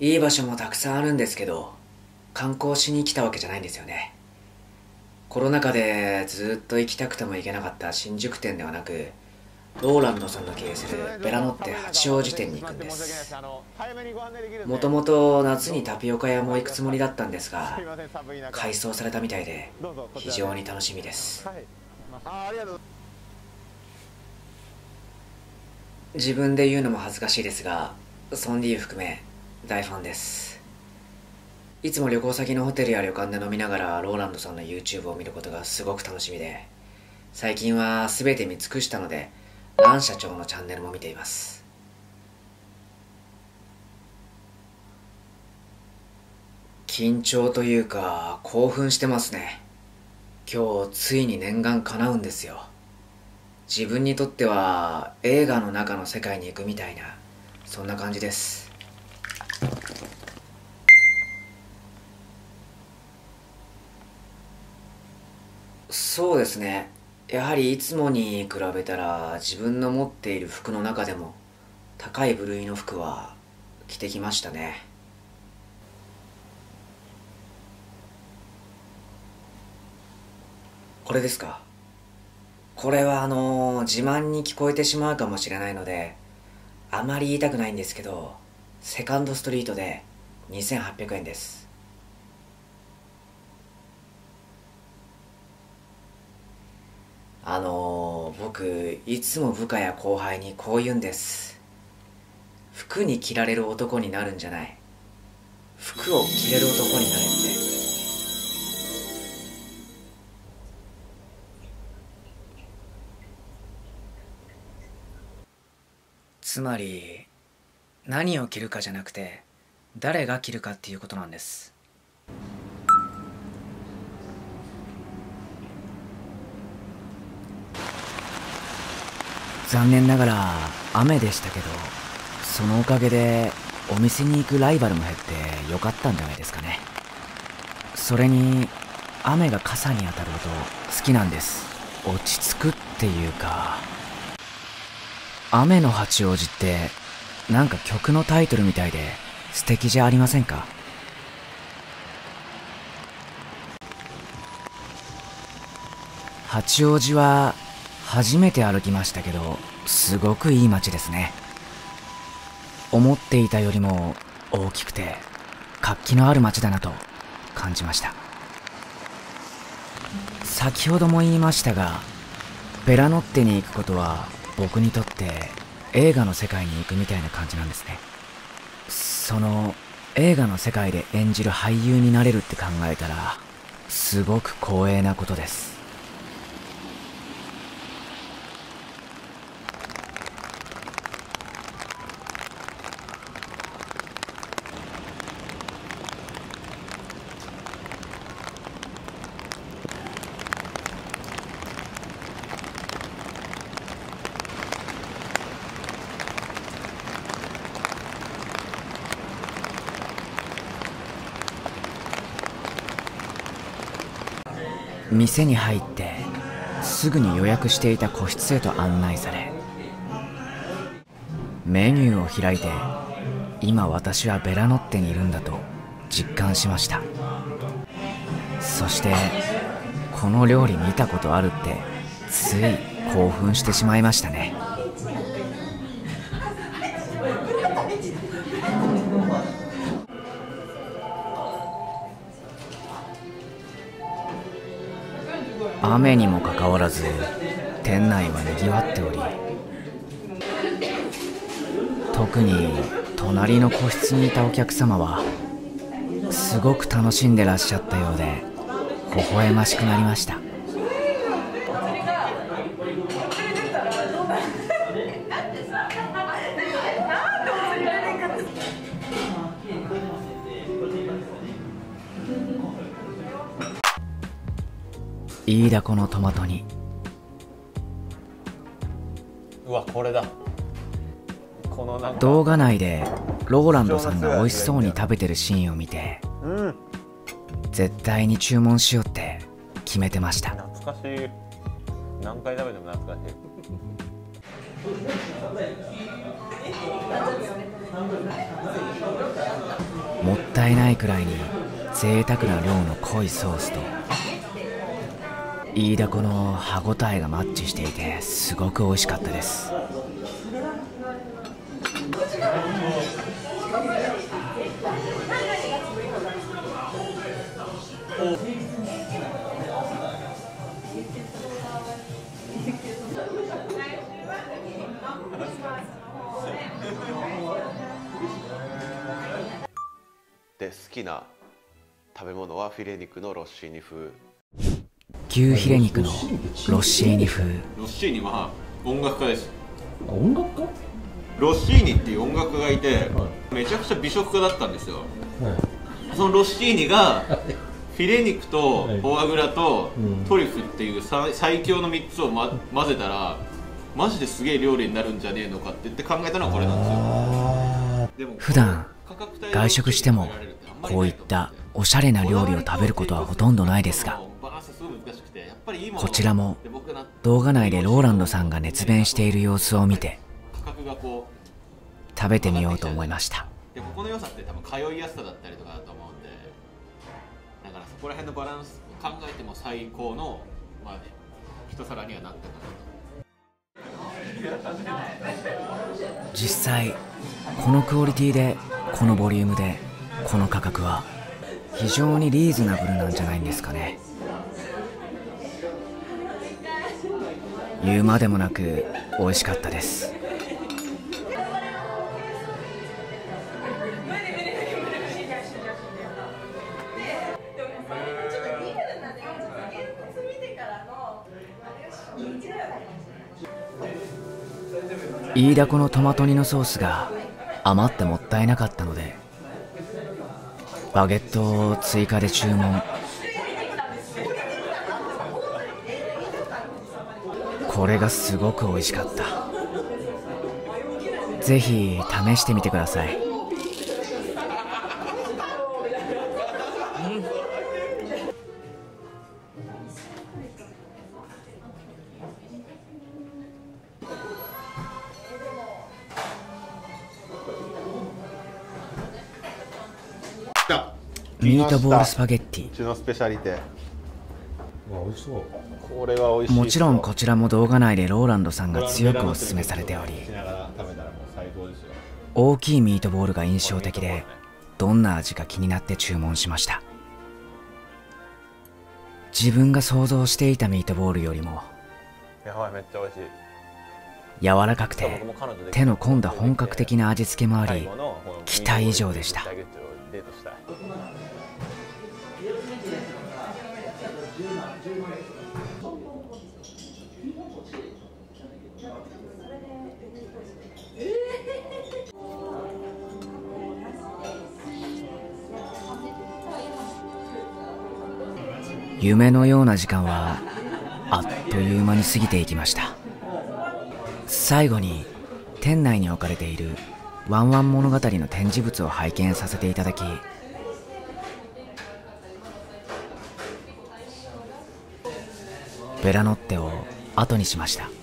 いい場所もたくさんあるんですけど観光しに来たわけじゃないんですよね。コロナ禍でずっと行きたくても行けなかった新宿店ではなくローランドさんの経営するベラノッテ八王子店に行くんです。もともと夏にタピオカ屋も行くつもりだったんですが改装されたみたいで非常に楽しみです。自分で言うのも恥ずかしいですがソンディー含め大ファンです。いつも旅行先のホテルや旅館で飲みながらローランドさんの YouTube を見ることがすごく楽しみで最近は全て見尽くしたのでラン社長のチャンネルも見ています。緊張というか興奮してますね。今日ついに念願叶うんですよ。自分にとっては映画の中の世界に行くみたいなそんな感じです。そうですね。やはりいつもに比べたら自分の持っている服の中でも高い部類の服は着てきましたね。これですか？これはあの自慢に聞こえてしまうかもしれないのであまり言いたくないんですけどセカンドストリートで2800円です。あの僕いつも部下や後輩にこう言うんです。服に着られる男になるんじゃない。服を着れる男になれって。つまり何を着るかじゃなくて誰が着るかっていうことなんです。残念ながら雨でしたけどそのおかげでお店に行くライバルも減ってよかったんじゃないですかね。それに雨が傘に当たる音好きなんです。落ち着くっていうか。雨の八王子ってなんか曲のタイトルみたいで素敵じゃありませんか？八王子は初めて歩きましたけどすごくいい街ですね。思っていたよりも大きくて活気のある街だなと感じました。先ほども言いましたがベラノッテに行くことは僕にとって映画の世界に行くみたいな感じなんですね。その映画の世界で演じる俳優になれるって考えたらすごく光栄なことです。店に入ってすぐに予約していた個室へと案内されメニューを開いて今私はベラノッテにいるんだと実感しました。そしてこの料理見たことあるってつい興奮してしまいましたね。雨にもかかわらず店内はにぎわっており特に隣の個室にいたお客様はすごく楽しんでらっしゃったようで微笑ましくなりました。飯田湖のトマト煮うわこれだ。このなんか。動画内でローランドさんが美味しそうに食べてるシーンを見てうん。絶対に注文しようって決めてました。懐かしい。何回食べても懐かしい。もったいないくらいに贅沢な量の濃いソースとイイダコの歯ごたえがマッチしていてすごく美味しかったです。で好きな食べ物はフィレ肉のロッシーニ風。牛ヒレ肉のロッシーニ風。ロッシーニは音楽家です。音楽家ロッシーニっていう音楽家がいて、めちゃくちゃ美食家だったんですよ。そのロッシーニがフィレ肉とはい。フォアグラとうん。トリュフっていう最最強の3つを、ま、混ぜたらマジですげえ料理になるんじゃねえのかって言って考えたのはこれなんですよ。あでも普段外食してもこういったおしゃれな料理を食べることはほとんどないですがこちらも動画内でローランドさんが熱弁している様子を見て食べてみようと思いました。でここの良さって多分通いやすさだったりとかだと思うんでだからそこら辺のバランス考えても最高の、まあ、一皿にはなったか実際このクオリティでこのボリュームでこの価格は非常にリーズナブルなんじゃないんですかね言うまでもなく美味しかったです。イイダコのトマト煮のソースが余ってもったいなかったのでバゲットを追加で注文。これがすごく美味しかった。ぜひ試してみてください。ミートボールスパゲッティ。うちのスペシャリテ。ー美味しそうもちろんこちらも動画内でローランドさんが強くお勧めされており大きいミートボールが印象的でどんな味か気になって注文しました。自分が想像していたミートボールよりもやばいめっちゃ美味しい柔らかくて手の込んだ本格的な味付けもあり期待以上でしたデートした。夢のような時間はあっという間に過ぎていきました。最後に店内に置かれているワンワン物語の展示物を拝見させていただきベラノッテを後にしました。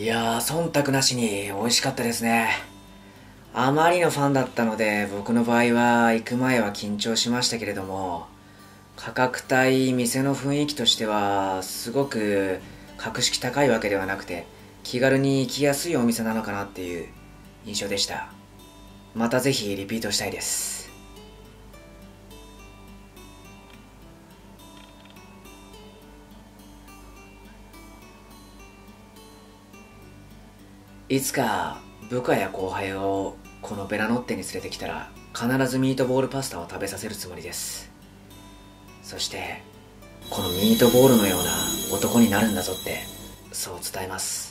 いやー忖度なしに美味しかったですね。あまりのファンだったので僕の場合は行く前は緊張しましたけれども価格帯店の雰囲気としてはすごく格式高いわけではなくて気軽に行きやすいお店なのかなっていう印象でした。またぜひリピートしたいです。いつか部下や後輩をこのベラノッテに連れてきたら必ずミートボールパスタを食べさせるつもりです。そしてこのミートボールのような男になるんだぞってそう伝えます。